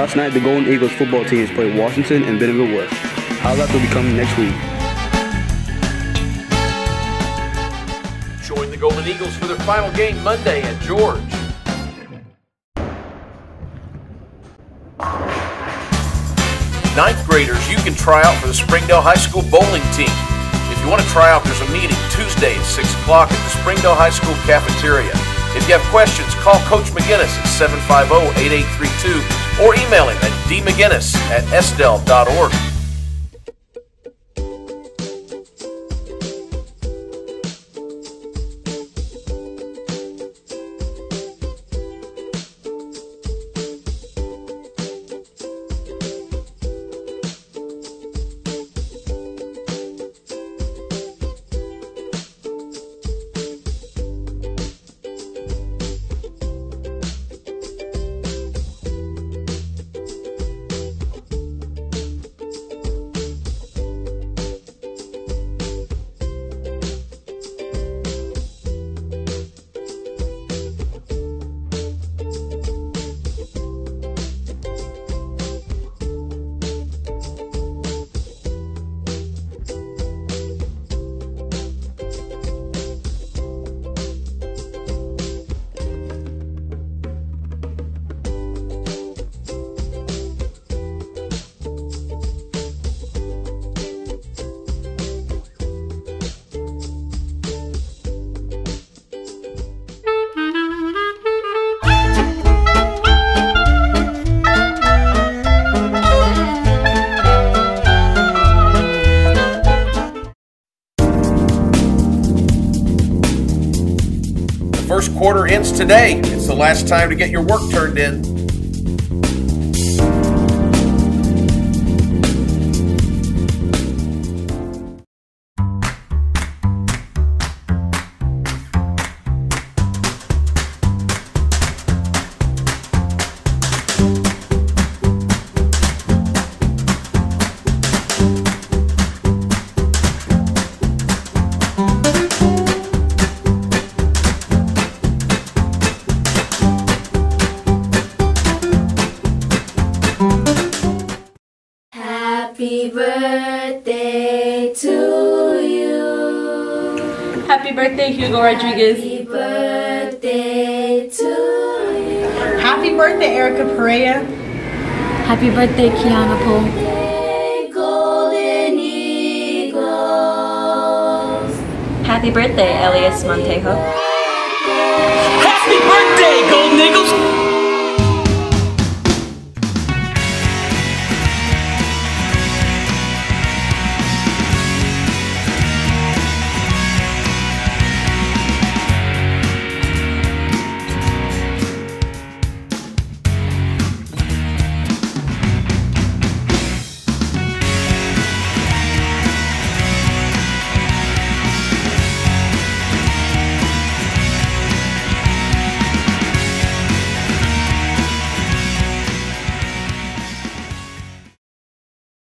Last night, the Golden Eagles football teams played Washington and Bentonville West. Highlights will be coming next week. Join the Golden Eagles for their final game Monday at George. Ninth graders, you can try out for the Springdale High School bowling team. If you want to try out, there's a meeting Tuesday at 6 o'clock at the Springdale High School cafeteria. If you have questions, call Coach McGinnis at 750-8832 or email him at dmcginnis at sdale.org. first quarter ends today. It's the last time to get your work turned in. Happy birthday, Hugo Rodriguez. Happy birthday to you. Happy birthday, Erica Perea. Happy birthday, Kiana Poe. Hey, Golden Eagles. Happy birthday, Elias Montejo. Happy birthday, Golden Eagles!